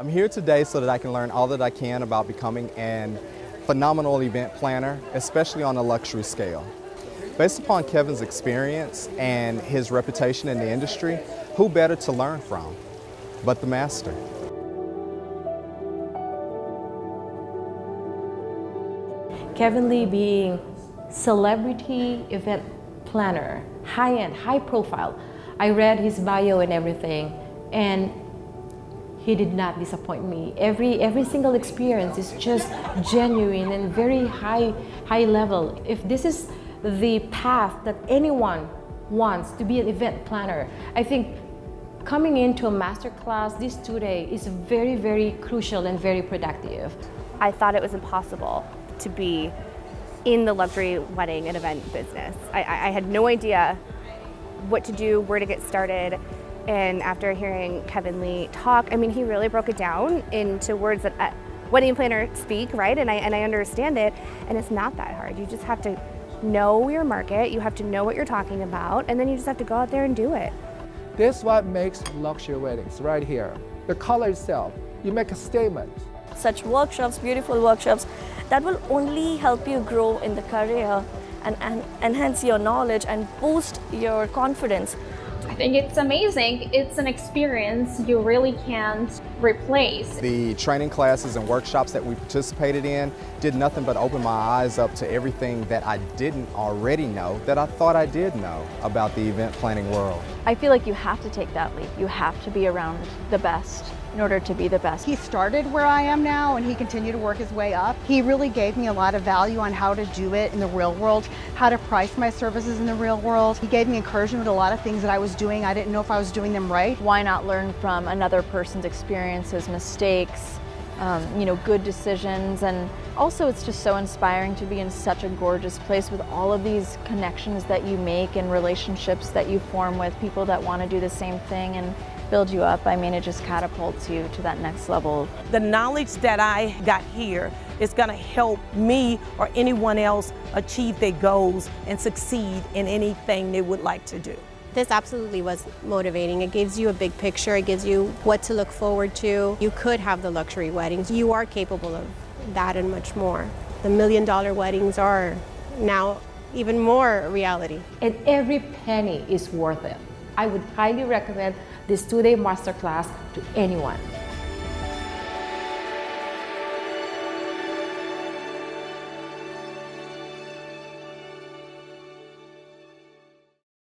I'm here today so that I can learn all that I can about becoming an phenomenal event planner, especially on a luxury scale. Based upon Kevin's experience and his reputation in the industry, who better to learn from but the master? Kevin Lee being celebrity event planner, high-end, high profile. I read his bio and everything, and he did not disappoint me. Every every single experience is just genuine and very high high level. If this is the path that anyone wants to be an event planner, I think coming into a master class this two day is very very crucial and very productive. I thought it was impossible to be in the luxury wedding and event business. I, I had no idea what to do, where to get started. And after hearing Kevin Lee talk, I mean, he really broke it down into words that uh, a wedding planner speak, right? And I, and I understand it. And it's not that hard. You just have to know your market, you have to know what you're talking about, and then you just have to go out there and do it. This is what makes luxury weddings right here. The color itself, you make a statement. Such workshops, beautiful workshops, that will only help you grow in the career and, and enhance your knowledge and boost your confidence. I think it's amazing. It's an experience you really can't replace. The training classes and workshops that we participated in did nothing but open my eyes up to everything that I didn't already know that I thought I did know about the event planning world. I feel like you have to take that leap. You have to be around the best in order to be the best. He started where I am now and he continued to work his way up. He really gave me a lot of value on how to do it in the real world, how to price my services in the real world. He gave me encouragement with a lot of things that I was doing. I didn't know if I was doing them right. Why not learn from another person's experiences, mistakes, um, you know, good decisions. And also it's just so inspiring to be in such a gorgeous place with all of these connections that you make and relationships that you form with people that want to do the same thing. And build you up. I mean, it just catapults you to that next level. The knowledge that I got here is going to help me or anyone else achieve their goals and succeed in anything they would like to do. This absolutely was motivating. It gives you a big picture. It gives you what to look forward to. You could have the luxury weddings. You are capable of that and much more. The million dollar weddings are now even more reality. And every penny is worth it. I would highly recommend this two-day masterclass to anyone.